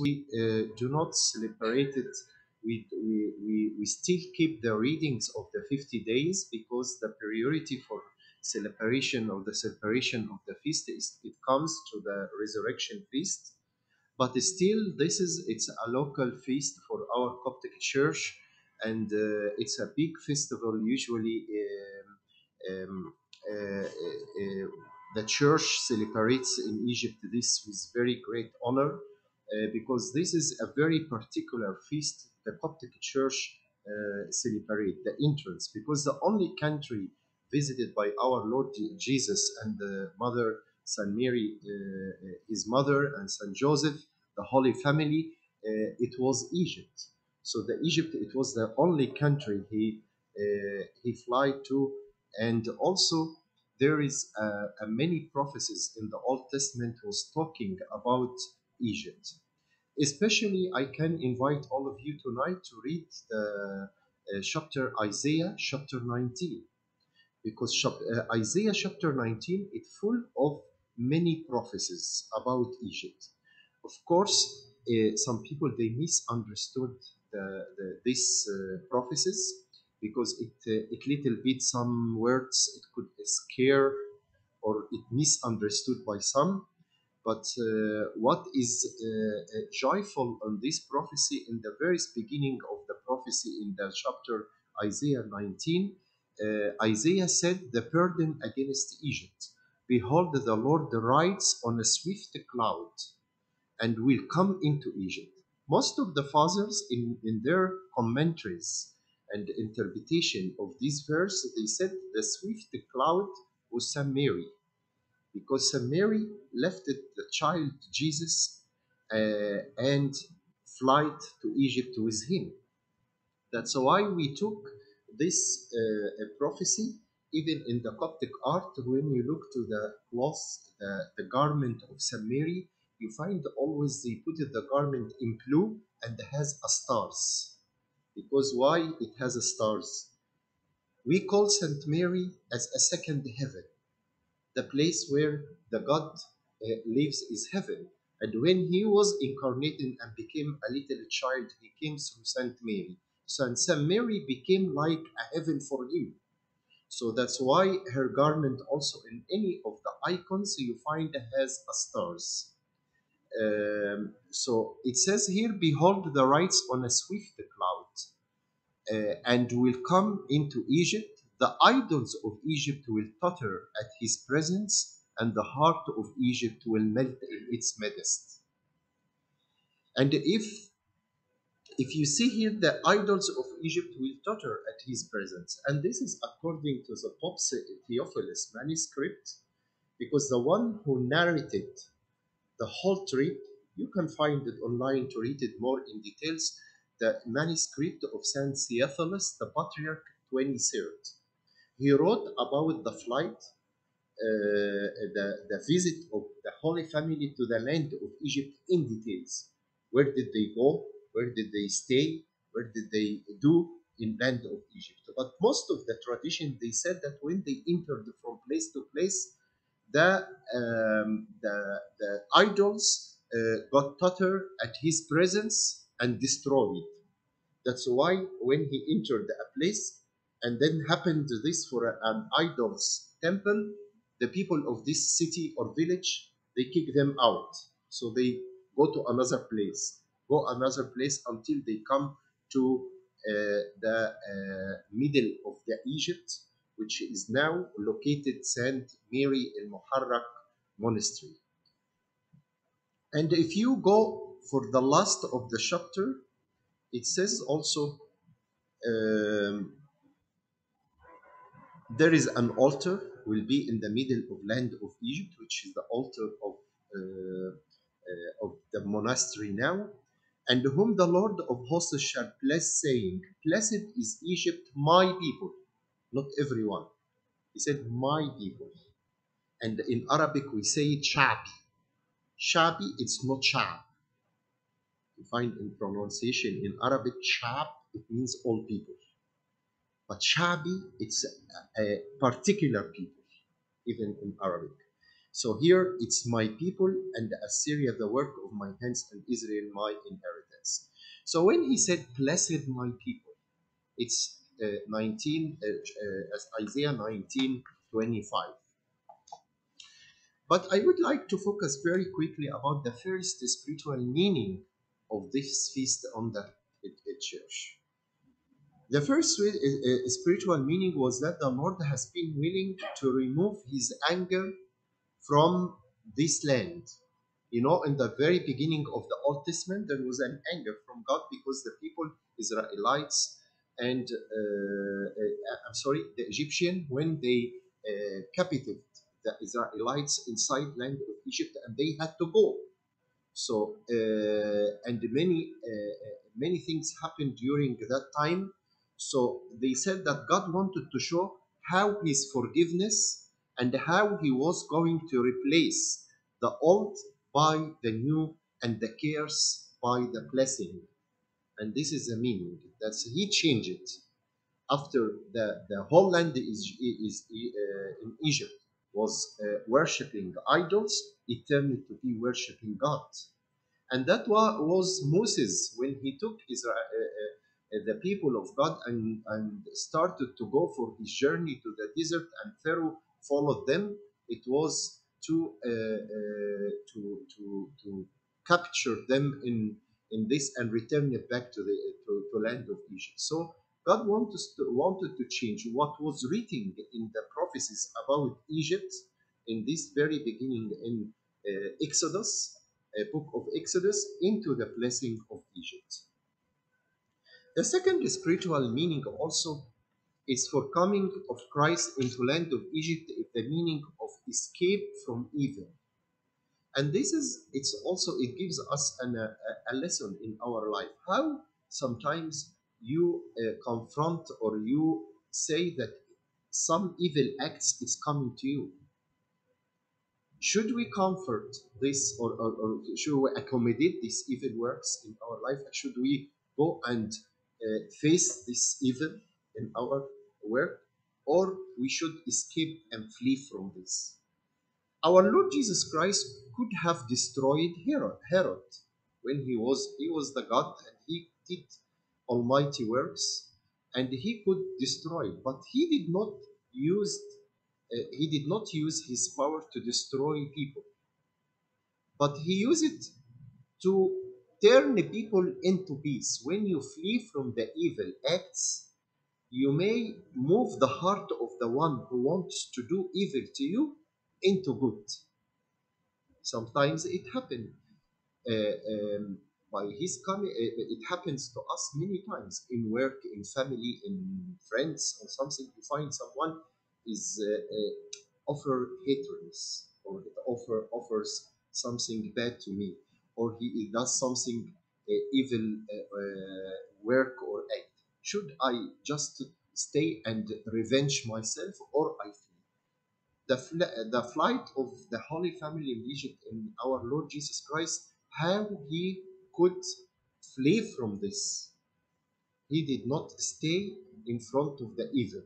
we uh, do not celebrate it, we, we, we, we still keep the readings of the 50 days because the priority for celebration of the celebration of the feast is it comes to the resurrection feast. But still, this is it's a local feast for our Coptic Church, and uh, it's a big festival. Usually, um, um, uh, uh, uh, the church celebrates in Egypt this with very great honor uh, because this is a very particular feast the Coptic Church uh, celebrate the entrance because the only country visited by our Lord Jesus and the Mother Saint Mary, uh, his mother, and Saint Joseph, the Holy Family, uh, it was Egypt. So the Egypt, it was the only country he uh, he fly to, and also there is uh, a many prophecies in the Old Testament was talking about Egypt. Especially, I can invite all of you tonight to read the uh, chapter Isaiah, chapter 19, because uh, Isaiah chapter 19 is full of many prophecies about Egypt. Of course, uh, some people they misunderstood the, the, these uh, prophecies because it uh, it little bit some words it could scare or it misunderstood by some but uh, what is uh, uh, joyful on this prophecy in the very beginning of the prophecy in the chapter Isaiah 19, uh, Isaiah said, The burden against Egypt. Behold, the Lord rides on a swift cloud and will come into Egypt. Most of the fathers, in, in their commentaries and interpretation of this verse, they said the swift cloud was Mary because Saint Mary left the child Jesus uh, and flight to Egypt with him. That's why we took this uh, prophecy even in the Coptic art. When you look to the cloth, the, the garment of Saint Mary, you find always they put the garment in blue and has a stars. Because why it has a stars? We call Saint Mary as a second heaven the place where the God uh, lives is heaven. And when he was incarnated and became a little child, he came through Saint Mary. So Saint Mary became like a heaven for him. So that's why her garment also in any of the icons you find has stars. Um, so it says here, behold the rides on a swift cloud, uh, and will come into Egypt the idols of Egypt will totter at his presence, and the heart of Egypt will melt in its midst. And if if you see here, the idols of Egypt will totter at his presence, and this is according to the Pope Theophilus manuscript, because the one who narrated the whole trip, you can find it online to read it more in details. The manuscript of Saint Theophilus, the Patriarch 23rd he wrote about the flight, uh, the, the visit of the Holy Family to the land of Egypt in details. Where did they go? Where did they stay? Where did they do in land of Egypt? But most of the tradition, they said that when they entered from place to place, the, um, the, the idols uh, got totter at his presence and destroyed. That's why when he entered a place, and then happened this for an idol's temple, the people of this city or village, they kick them out. So they go to another place, go another place until they come to uh, the uh, middle of the Egypt, which is now located Saint Mary el Muharrak Monastery. And if you go for the last of the chapter, it says also um, there is an altar will be in the middle of land of Egypt, which is the altar of uh, uh, of the monastery now, and whom the Lord of hosts shall bless, saying, "Blessed is Egypt, my people, not everyone." He said, "My people," and in Arabic we say shabi. Shabi, it's not shab. You find in pronunciation in Arabic, shab, it means all people. But shabi, it's a, particular people, even in Arabic. So here it's my people and Assyria the work of my hands and Israel my inheritance. So when he said, Blessed my people, it's uh, 19, uh, uh, Isaiah 19 25. But I would like to focus very quickly about the first spiritual meaning of this feast on the church. The first spiritual meaning was that the Lord has been willing to remove his anger from this land. You know, in the very beginning of the Old Testament, there was an anger from God because the people, Israelites, and uh, I'm sorry, the Egyptian, when they uh, captivated the Israelites inside land of Egypt, and they had to go. So, uh, and many many things happened during that time. So they said that God wanted to show how His forgiveness and how He was going to replace the old by the new and the cares by the blessing. And this is the meaning that He changed it after the, the whole land is, is uh, in Egypt was uh, worshipping idols, it turned to be worshipping God. And that was Moses when he took Israel, uh, uh, the people of God and, and started to go for his journey to the desert, and Pharaoh followed them. It was to uh, uh, to to to capture them in in this and return it back to the to, to land of Egypt. So God wanted to, wanted to change what was written in the prophecies about Egypt in this very beginning in uh, Exodus, a book of Exodus, into the blessing of Egypt. The second spiritual meaning also is for coming of Christ into land of Egypt, the meaning of escape from evil. And this is, it's also, it gives us an, a, a lesson in our life. How sometimes you uh, confront or you say that some evil acts is coming to you should we comfort this or, or, or should we accommodate these evil works in our life should we go and face this evil in our work or we should escape and flee from this. Our lord jesus christ could have destroyed herod, herod when he was he was the god and he did almighty works and he could destroy but he did not use uh, he did not use his power to destroy people but he used it to turn people into peace when you flee from the evil acts you may move the heart of the one who wants to do evil to you into good. Sometimes it happens uh, um, by his coming it happens to us many times in work in family in friends or something. You find someone is uh, uh, offer hatredness or offer offers something bad to me or he does something uh, evil work or act should i just stay and revenge myself or i flee the, fl- the flight of the Holy Family in Egypt in our Lord Jesus Christ, how he could flee from this. He did not stay in front of the evil,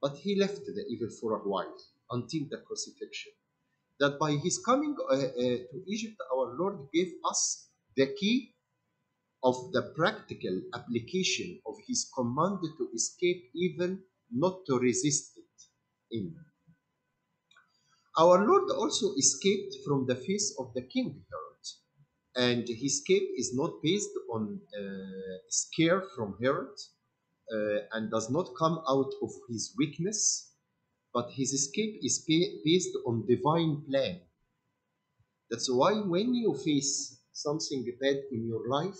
but he left the evil for a while until the crucifixion. That by his coming uh, uh, to Egypt, our Lord gave us the key of the practical application of his command to escape evil, not to resist it in. Our Lord also escaped from the face of the king Herod, and his escape is not based on uh, scare from Herod uh, and does not come out of his weakness, but his escape is based on divine plan. That's why when you face something bad in your life,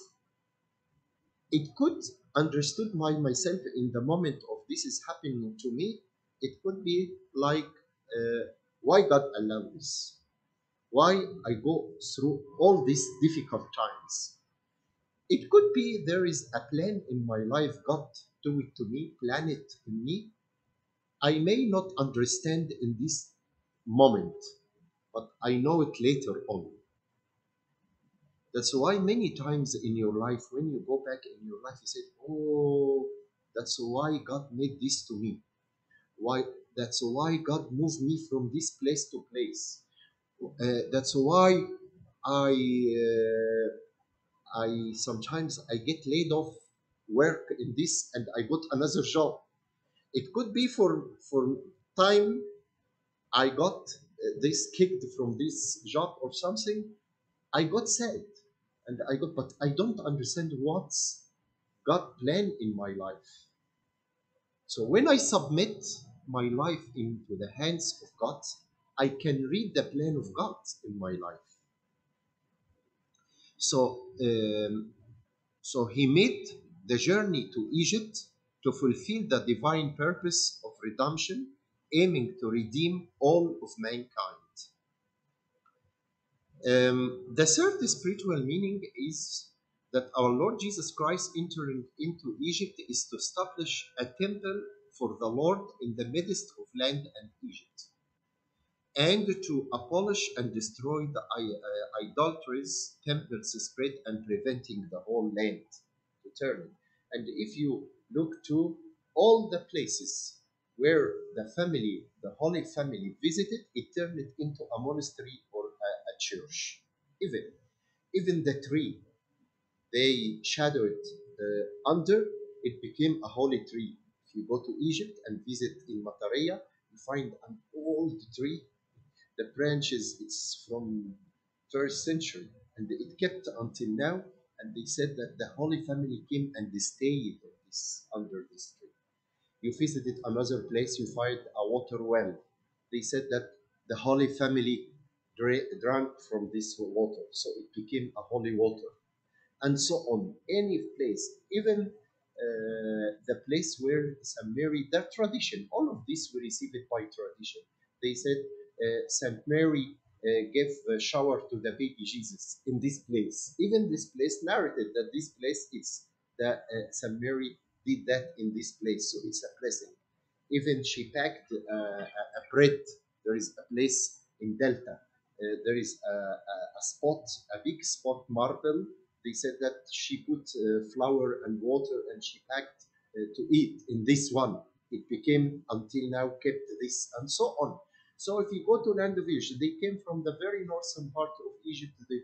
it could understood by myself in the moment of this is happening to me. It could be like. Uh, why God allow this? Why I go through all these difficult times? It could be there is a plan in my life, God do it to me, plan it in me. I may not understand in this moment, but I know it later on. That's why many times in your life, when you go back in your life, you say, Oh, that's why God made this to me. Why That's why God moved me from this place to place. Uh, that's why I uh, I sometimes I get laid off work in this and I got another job. It could be for for time I got uh, this kicked from this job or something. I got sad and I got but I don't understand what's God plan in my life. So when I submit my life into the hands of God, I can read the plan of God in my life. So, um, so he made the journey to Egypt to fulfill the divine purpose of redemption, aiming to redeem all of mankind. Um, the third spiritual meaning is that our Lord Jesus Christ entering into Egypt is to establish a temple for the Lord in the midst of land and Egypt, and to abolish and destroy the uh, idolatries, temples spread, and preventing the whole land to turn. And if you look to all the places where the family, the Holy Family visited, it turned it into a monastery or a, a church. Even, even the tree they shadowed uh, under, it became a holy tree. If you go to Egypt and visit in Matareya, you find an old tree. The branches, it's from first century, and it kept until now. And they said that the Holy Family came and they stayed this, under this tree. You visited another place, you find a water well. They said that the Holy Family dra- drank from this water, so it became a holy water and so on. Any place, even uh, the place where St. Mary, that tradition, all of this we receive it by tradition. They said uh, St. Mary uh, gave a shower to the baby Jesus in this place. Even this place narrated that this place is that uh. Mary did that in this place, so it's a blessing. Even she packed uh, a, a bread. There is a place in Delta. Uh, there is a, a, a spot, a big spot marble they said that she put uh, flour and water and she packed uh, to eat in this one. It became until now kept this and so on. So if you go to land of Egypt, they came from the very northern part of Egypt. They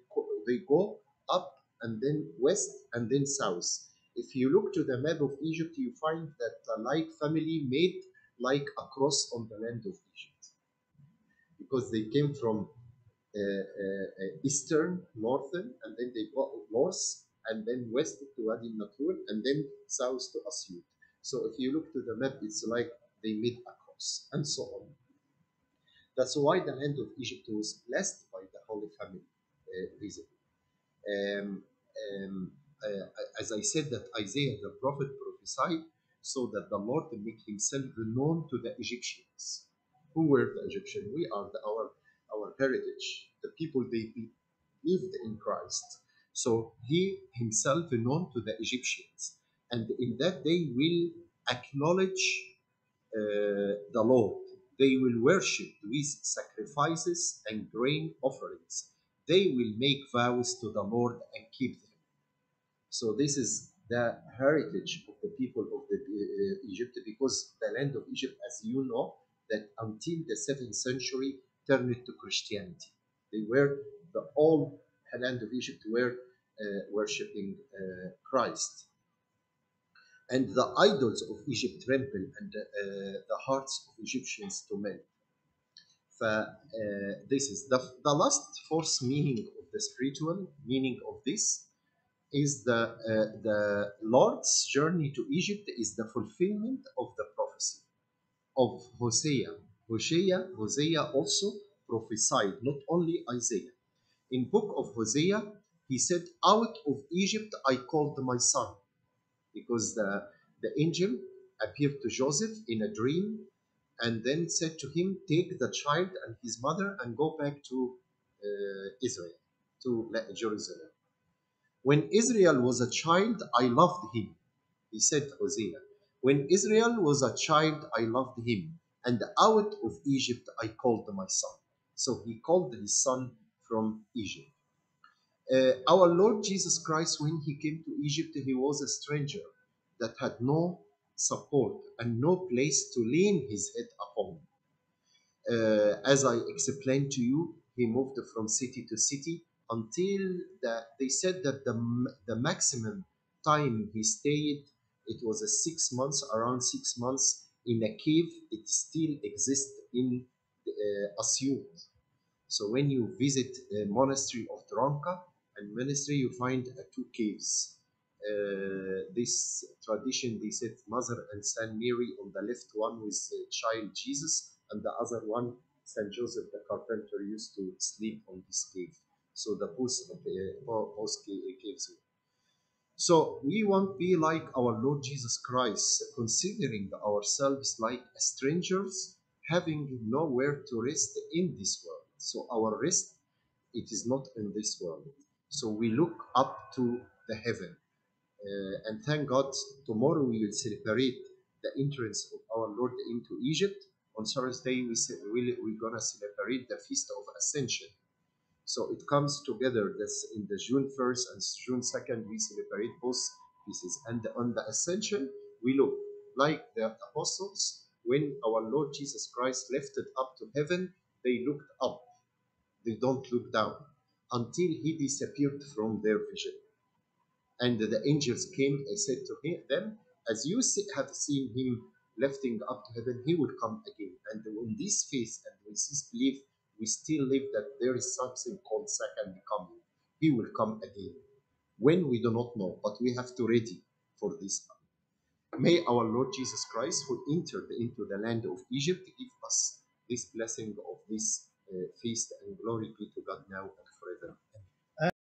they go up and then west and then south. If you look to the map of Egypt, you find that the like family made like a cross on the land of Egypt because they came from uh, uh, eastern, northern, and then they go north and then west to Wadi Natrun and then south to Asyut. So if you look to the map, it's like they made a cross and so on. That's why the land of Egypt was blessed by the Holy Family uh, visit. Um, um, uh, as I said, that Isaiah the prophet prophesied so that the Lord make himself known to the Egyptians. Who were the Egyptians? We are the, our our heritage, the people they believed in Christ. So he himself known to the Egyptians, and in that they will acknowledge uh, the Lord. They will worship with sacrifices and grain offerings. They will make vows to the Lord and keep them. So this is the heritage of the people of the uh, Egypt, because the land of Egypt, as you know, that until the seventh century turned to Christianity. They were the old land of Egypt were uh, worshipping uh, Christ. And the idols of Egypt tremble and uh, the hearts of Egyptians to melt. Uh, this is the, the last fourth meaning of the spiritual meaning of this is the uh, the Lord's journey to Egypt is the fulfillment of the prophecy of Hosea. Hosea, Hosea also prophesied, not only Isaiah. In book of Hosea, he said, Out of Egypt I called my son. Because the, the angel appeared to Joseph in a dream and then said to him, Take the child and his mother and go back to uh, Israel, to Jerusalem. When Israel was a child, I loved him. He said, Hosea. When Israel was a child, I loved him. And out of Egypt I called my son. So he called his son from Egypt. Uh, our Lord Jesus Christ, when he came to Egypt, he was a stranger that had no support and no place to lean his head upon. Uh, as I explained to you, he moved from city to city until the, they said that the, the maximum time he stayed, it was a six months, around six months in a cave. It still exists in uh. So when you visit the monastery of Dranka and monastery, you find uh, two caves. Uh, this tradition, they said Mother and Saint Mary on the left one with child Jesus, and the other one, Saint Joseph the carpenter, used to sleep on this cave. So the both, uh, both caves. So we won't be like our Lord Jesus Christ, considering ourselves like strangers, having nowhere to rest in this world. So our rest, it is not in this world. So we look up to the heaven. Uh, and thank God, tomorrow we will celebrate the entrance of our Lord into Egypt. On Thursday, we we, we're going to celebrate the Feast of Ascension. So it comes together this in the June 1st and June 2nd, we celebrate both pieces. And on the Ascension, we look like the apostles, when our Lord Jesus Christ lifted up to heaven, they looked up. They don't look down until he disappeared from their vision. And the angels came and said to him, them, As you have seen him lifting up to heaven, he will come again. And in this faith and with this belief, we still live that there is something called second coming. He will come again. When we do not know, but we have to ready for this. May our Lord Jesus Christ, who entered into the land of Egypt, give us this blessing of this uh, feast and glory be to God now and forever.